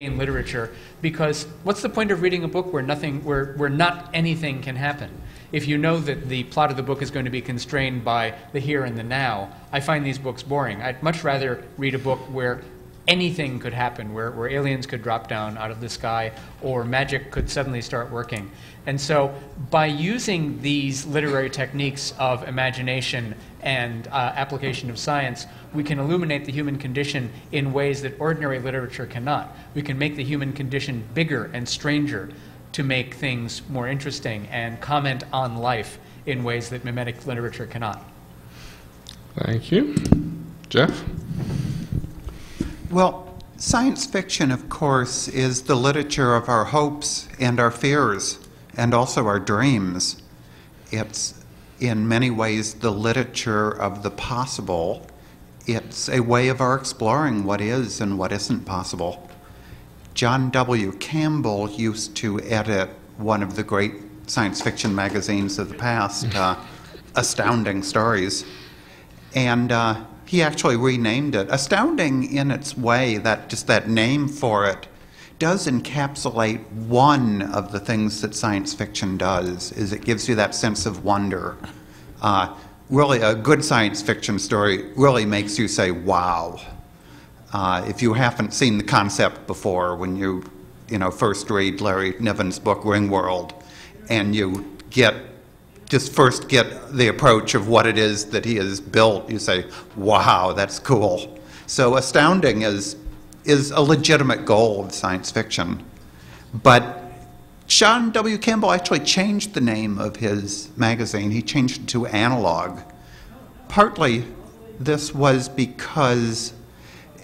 in literature because what's the point of reading a book where nothing where, where not anything can happen? If you know that the plot of the book is going to be constrained by the here and the now i find these books boring. I'd much rather read a book where anything could happen where, where aliens could drop down out of the sky or magic could suddenly start working. And so by using these literary techniques of imagination and uh, application of science we can illuminate the human condition in ways that ordinary literature cannot. We can make the human condition bigger and stranger to make things more interesting and comment on life in ways that mimetic literature cannot. Thank you. Jeff? Well, science fiction, of course, is the literature of our hopes and our fears and also our dreams. It's in many ways the literature of the possible it's a way of our exploring what is and what isn't possible. John W. Campbell used to edit one of the great science fiction magazines of the past, uh, Astounding Stories, and uh, he actually renamed it. Astounding in its way, that just that name for it does encapsulate one of the things that science fiction does, is it gives you that sense of wonder. Uh, really a good science fiction story really makes you say, wow. Uh, if you haven't seen the concept before, when you, you know, first read Larry Niven's book Ringworld, and you get just first get the approach of what it is that he has built, you say, wow, that's cool. So astounding is, is a legitimate goal of science fiction. But John W. Campbell actually changed the name of his magazine. He changed it to Analog. Partly this was because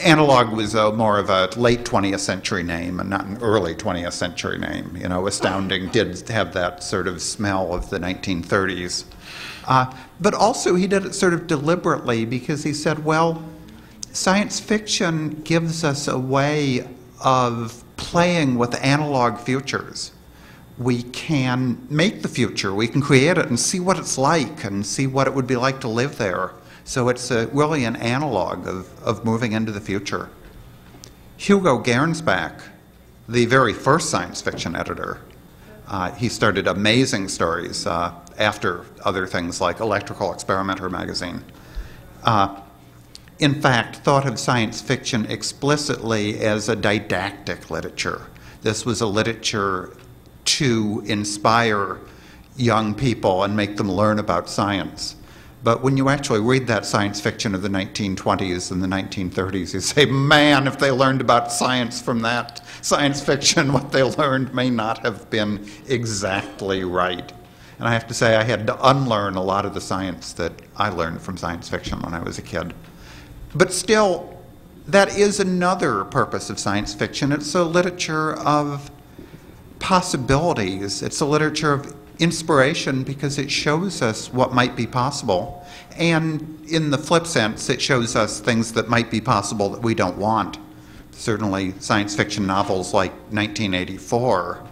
Analog was a, more of a late 20th century name and not an early 20th century name. You know, Astounding did have that sort of smell of the 1930s. Uh, but also, he did it sort of deliberately because he said, well, science fiction gives us a way of playing with analog futures we can make the future. We can create it and see what it's like and see what it would be like to live there. So it's a, really an analog of, of moving into the future. Hugo Gernsback, the very first science fiction editor, uh, he started amazing stories uh, after other things like Electrical Experimenter magazine. Uh, in fact, thought of science fiction explicitly as a didactic literature. This was a literature to inspire young people and make them learn about science. But when you actually read that science fiction of the 1920s and the 1930s, you say, man, if they learned about science from that science fiction, what they learned may not have been exactly right. And I have to say, I had to unlearn a lot of the science that I learned from science fiction when I was a kid. But still, that is another purpose of science fiction. It's a literature of possibilities. It's a literature of inspiration because it shows us what might be possible. And in the flip sense, it shows us things that might be possible that we don't want. Certainly, science fiction novels like 1984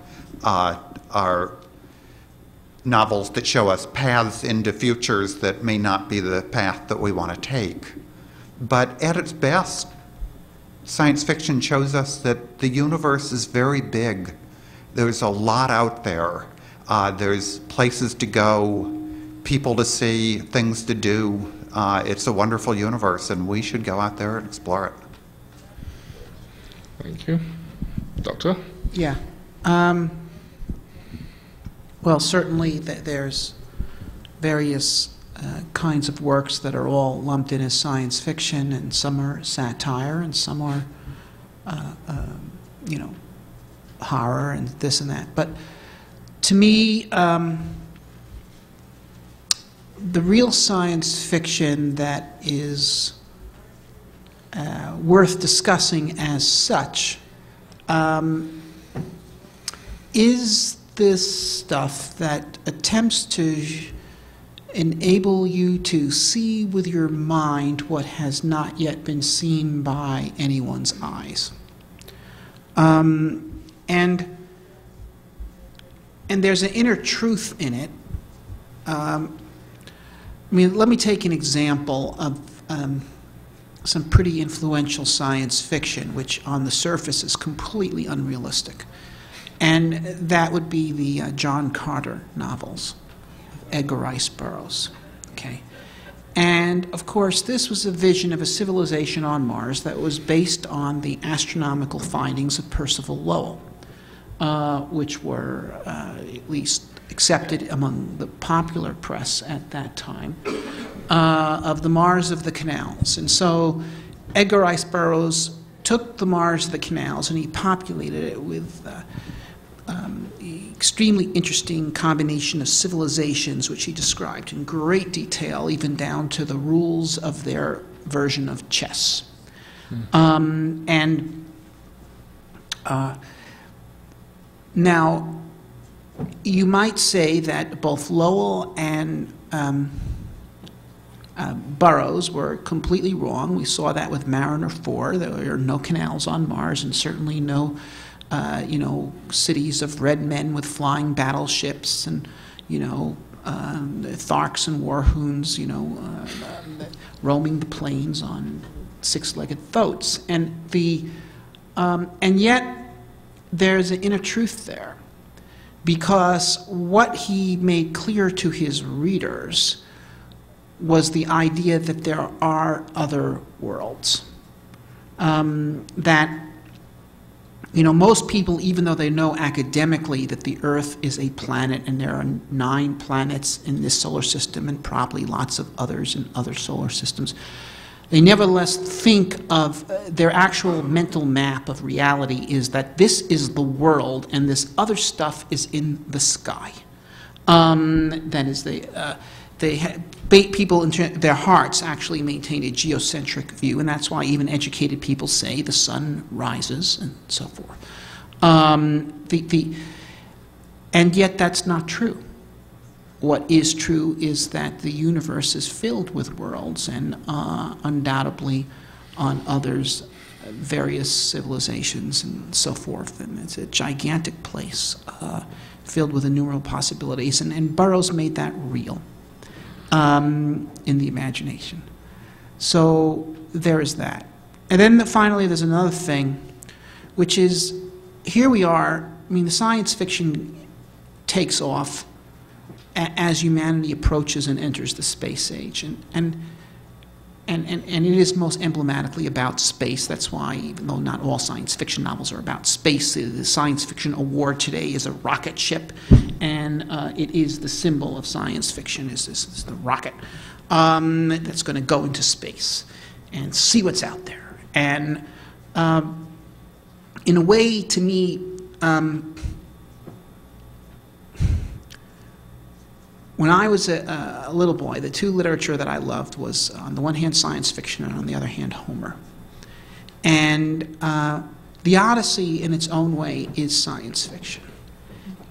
uh, are novels that show us paths into futures that may not be the path that we want to take. But at its best, science fiction shows us that the universe is very big there's a lot out there. Uh, there's places to go, people to see, things to do. Uh, it's a wonderful universe, and we should go out there and explore it. Thank you. Doctor? Yeah. Um, well, certainly th- there's various uh, kinds of works that are all lumped in as science fiction, and some are satire, and some are, uh, uh, you know, horror and this and that. But to me, um, the real science fiction that is uh, worth discussing as such um, is this stuff that attempts to enable you to see with your mind what has not yet been seen by anyone's eyes. Um, and and there's an inner truth in it. Um, I mean, let me take an example of um, some pretty influential science fiction, which on the surface is completely unrealistic. And that would be the uh, John Carter novels Edgar Rice Burroughs. Okay. And of course, this was a vision of a civilization on Mars that was based on the astronomical findings of Percival Lowell, uh, which were uh, at least accepted among the popular press at that time, uh, of the Mars of the Canals. And so Edgar Rice Burroughs took the Mars of the Canals and he populated it with uh, um, extremely interesting combination of civilizations, which he described in great detail, even down to the rules of their version of chess. Um, and uh, now, you might say that both Lowell and um, uh, Burroughs were completely wrong. We saw that with Mariner 4. There are no canals on Mars, and certainly no, uh, you know, cities of red men with flying battleships, and you know, um, Tharks and Warhoons, you know, uh, roaming the plains on six-legged thoats, and the, um, and yet there's an inner truth there because what he made clear to his readers was the idea that there are other worlds. Um, that, you know, most people, even though they know academically that the Earth is a planet and there are nine planets in this solar system and probably lots of others in other solar systems, they nevertheless think of uh, their actual mental map of reality is that this is the world and this other stuff is in the sky. Um, that is, they, uh, they people in their hearts actually maintain a geocentric view, and that's why even educated people say the sun rises and so forth. Um, the, the, and yet, that's not true what is true is that the universe is filled with worlds, and uh, undoubtedly on others, various civilizations and so forth. And it's a gigantic place uh, filled with innumerable possibilities. And, and Burroughs made that real um, in the imagination. So there is that. And then finally, there's another thing, which is here we are. I mean, the science fiction takes off as humanity approaches and enters the space age. And, and, and, and, and it is most emblematically about space. That's why, even though not all science fiction novels are about space, the science fiction award today is a rocket ship, and uh, it is the symbol of science fiction, is, this, is the rocket um, that's going to go into space and see what's out there. And um, in a way, to me, um, When I was a, a, little boy, the two literature that I loved was, on the one hand, science fiction, and on the other hand, Homer. And uh, the Odyssey, in its own way, is science fiction.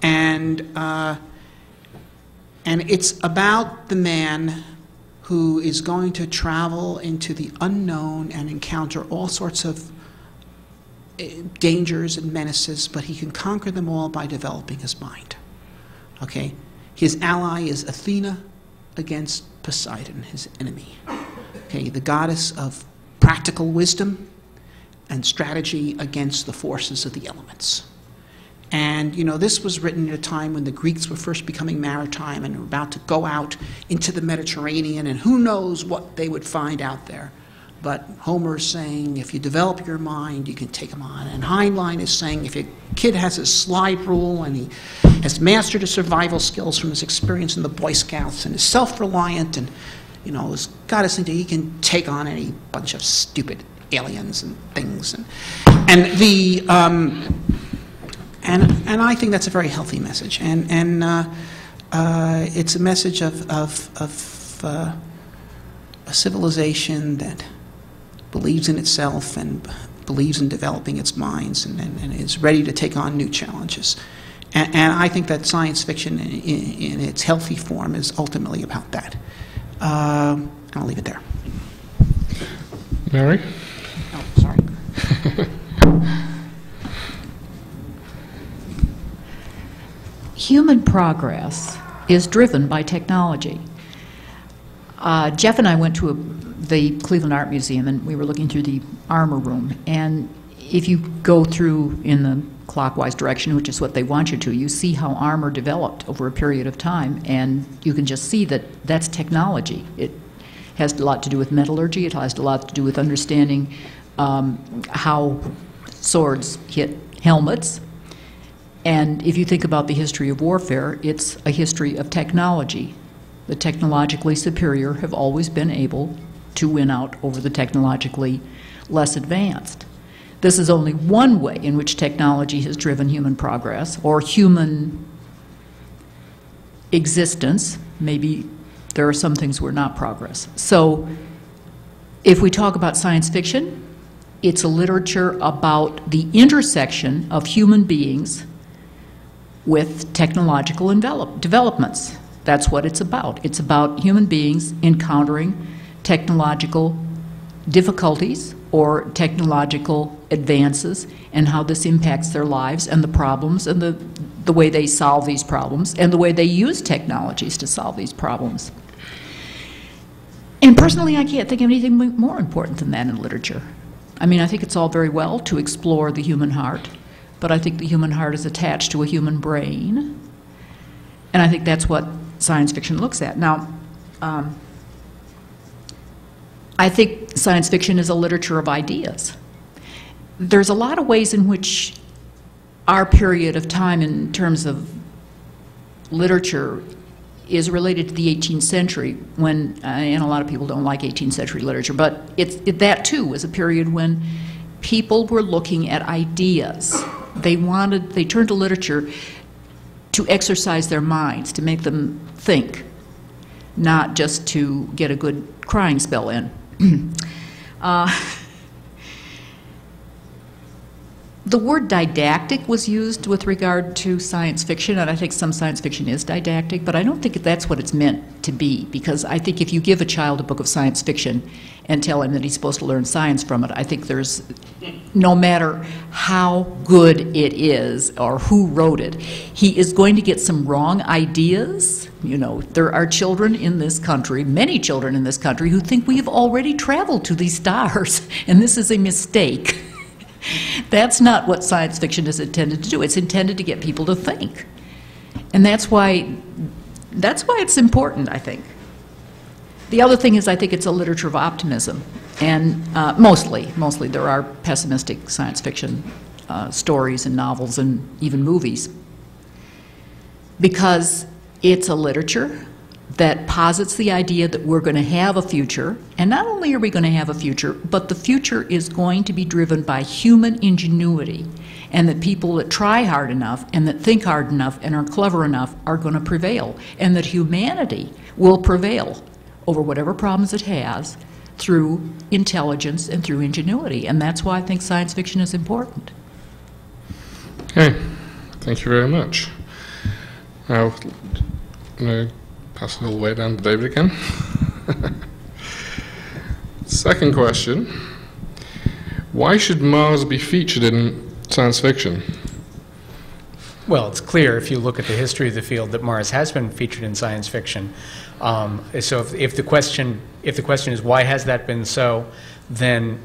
And, uh, and it's about the man who is going to travel into the unknown and encounter all sorts of eh, dangers and menaces, but he can conquer them all by developing his mind. Okay? His ally is Athena against Poseidon, his enemy. Okay, the goddess of practical wisdom and strategy against the forces of the elements. And, you know, this was written at a time when the Greeks were first becoming maritime and were about to go out into the Mediterranean, and who knows what they would find out there. But Homer is saying if you develop your mind, you can take them on. And Heinlein is saying if a kid has a slide rule and he has mastered his survival skills from his experience in the Boy Scouts and is self reliant and you know, has got us into he can take on any bunch of stupid aliens and things. And, and the um, and and I think that's a very healthy message. And and uh, uh, it's a message of of, of uh, a civilization that believes in itself and believes in developing its minds and, and, and is ready to take on new challenges. And, and I think that science fiction in, in, in, its healthy form is ultimately about that. Uh, I'll leave it there. Mary? Oh, sorry. Human progress is driven by technology. Uh, Jeff and I went to a the Cleveland Art Museum, and we were looking through the armor room. And if you go through in the clockwise direction, which is what they want you to, you see how armor developed over a period of time, and you can just see that that's technology. It has a lot to do with metallurgy. It has a lot to do with understanding um, how swords hit helmets. And if you think about the history of warfare, it's a history of technology. The technologically superior have always been able to win out over the technologically less advanced. This is only one way in which technology has driven human progress or human existence. Maybe there are some things where not progress. So if we talk about science fiction, it's a literature about the intersection of human beings with technological envelop, developments. That's what it's about. It's about human beings encountering technological difficulties or technological advances and how this impacts their lives and the problems and the, the way they solve these problems and the way they use technologies to solve these problems. And personally, I can't think of anything more important than that in literature. I mean, I think it's all very well to explore the human heart, but I think the human heart is attached to a human brain. And I think that's what science fiction looks at. Now, um, I think science fiction is a literature of ideas. There's a lot of ways in which our period of time in terms of literature is related to the 18th century when, uh, and a lot of people don't like 18th century literature, but it's, it, that too was a period when people were looking at ideas. They wanted, they turned to literature to exercise their minds, to make them think, not just to get a good crying spell in. uh, the word didactic was used with regard to science fiction, and I think some science fiction is didactic, but I don't think that's what it's meant to be, because I think if you give a child a book of science fiction and tell him that he's supposed to learn science from it, I think there's, no matter how good it is or who wrote it, he is going to get some wrong ideas. You know, there are children in this country, many children in this country, who think we have already traveled to these stars, and this is a mistake. That's not what science fiction is intended to do. It's intended to get people to think. And that's why, that's why it's important, I think. The other thing is I think it's a literature of optimism. And uh, mostly, mostly there are pessimistic science fiction uh, stories and novels and even movies. Because it's a literature that posits the idea that we're going to have a future, and not only are we going to have a future, but the future is going to be driven by human ingenuity, and that people that try hard enough and that think hard enough and are clever enough are going to prevail, and that humanity will prevail over whatever problems it has through intelligence and through ingenuity. And that's why I think science fiction is important. Okay, thank you very much. Now, Pass it all the way down to David again. Second question. Why should Mars be featured in science fiction? Well, it's clear if you look at the history of the field that Mars has been featured in science fiction. Um, so if, if, the question, if the question is why has that been so, then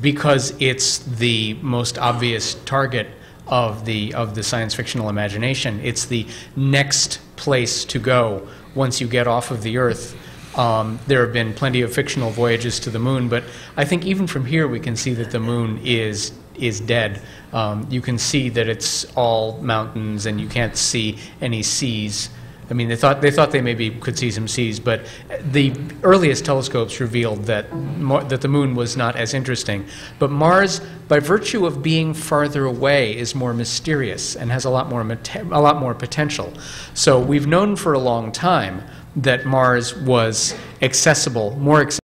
because it's the most obvious target of the, of the science fictional imagination, it's the next place to go once you get off of the Earth. Um, there have been plenty of fictional voyages to the moon, but I think even from here we can see that the moon is is dead. Um, you can see that it's all mountains, and you can't see any seas. I mean, they thought they thought they maybe could see some seas, but the earliest telescopes revealed that that the moon was not as interesting. But Mars, by virtue of being farther away, is more mysterious and has a lot more a lot more potential. So we've known for a long time that Mars was accessible, more accessible